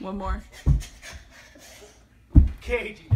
One more. Cagey.